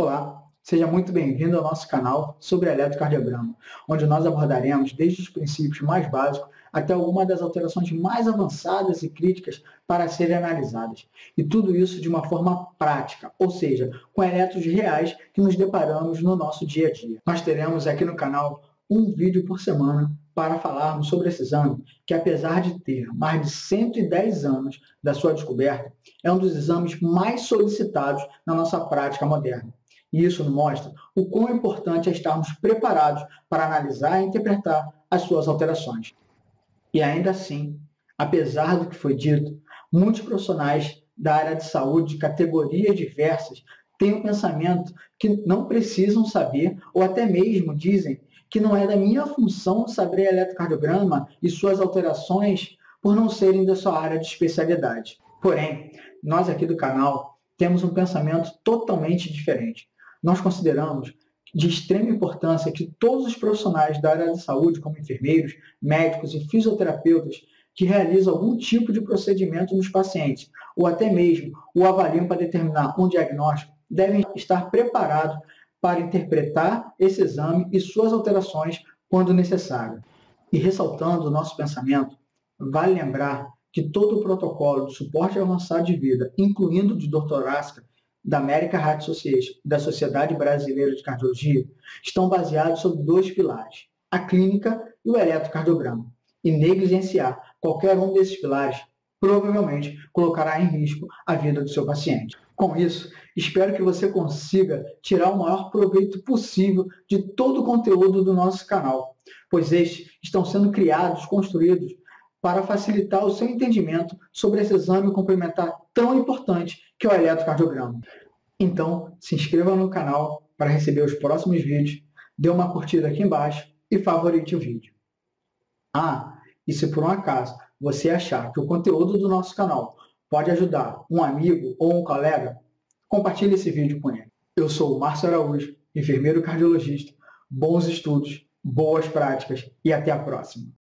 Olá, seja muito bem-vindo ao nosso canal sobre eletrocardiograma, onde nós abordaremos desde os princípios mais básicos até algumas das alterações mais avançadas e críticas para serem analisadas. E tudo isso de uma forma prática, ou seja, com elétrons reais que nos deparamos no nosso dia a dia. Nós teremos aqui no canal um vídeo por semana para falarmos sobre esse exame, que apesar de ter mais de 110 anos da sua descoberta, é um dos exames mais solicitados na nossa prática moderna. E isso mostra o quão importante é estarmos preparados para analisar e interpretar as suas alterações. E ainda assim, apesar do que foi dito, muitos profissionais da área de saúde de categorias diversas têm um pensamento que não precisam saber ou até mesmo dizem que não é da minha função saber eletrocardiograma e suas alterações por não serem da sua área de especialidade. Porém, nós aqui do canal temos um pensamento totalmente diferente nós consideramos de extrema importância que todos os profissionais da área de saúde, como enfermeiros, médicos e fisioterapeutas, que realizam algum tipo de procedimento nos pacientes, ou até mesmo o avaliam para determinar um diagnóstico, devem estar preparados para interpretar esse exame e suas alterações quando necessário. E ressaltando o nosso pensamento, vale lembrar que todo o protocolo de suporte avançado de vida, incluindo de dor torácica, da American Heart Association e da Sociedade Brasileira de Cardiologia estão baseados sobre dois pilares, a clínica e o eletrocardiograma. E negligenciar qualquer um desses pilares provavelmente colocará em risco a vida do seu paciente. Com isso, espero que você consiga tirar o maior proveito possível de todo o conteúdo do nosso canal, pois estes estão sendo criados, construídos para facilitar o seu entendimento sobre esse exame complementar tão importante que é o eletrocardiograma. Então, se inscreva no canal para receber os próximos vídeos, dê uma curtida aqui embaixo e favorite o vídeo. Ah, e se por um acaso você achar que o conteúdo do nosso canal pode ajudar um amigo ou um colega, compartilhe esse vídeo com ele. Eu sou o Márcio Araújo, enfermeiro cardiologista. Bons estudos, boas práticas e até a próxima.